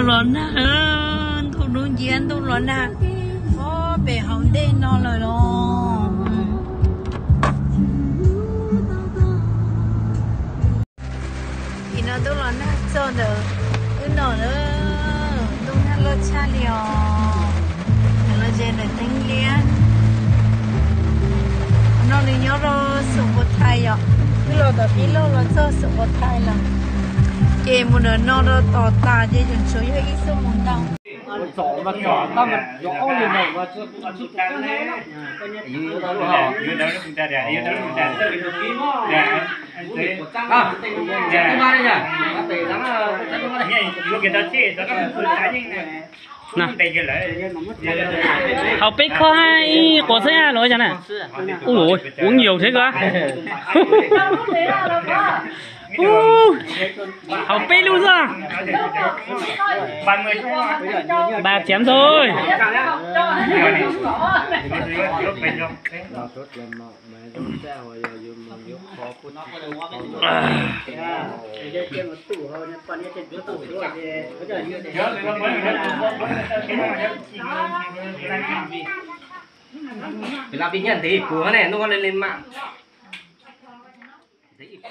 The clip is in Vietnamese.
lớn na thu nu gian thu lớn na. Ô bể hồng đen nó rồi đó thì nó thu lớn na cho được cứ nó nữa thu na lo cha liò nó chơi được tính liên. Nó đi nhớ rồi sụp một thay à cứ lo tập đi lo lo cho sụp một thay này muốn nó nó to ta chứ chẳng chơi hay cái số muốn đâu chỗ mà chỗ ta mà chỗ ông liền này mà chưa chưa cái này đâu như đó luôn hả như đó chúng ta để như đó chúng ta để để à để cái ba đây nhỉ để đó là cái đó là hiện lúc kia đó chết đó là cái gì này nè học biết khoai của thế à rồi chẳng nè ui uống nhiều thế cơ Học pê luôn ra Bà chém thôi phải làm bị nhận thấy cúa này nó lên lên mạng. Thấy cúa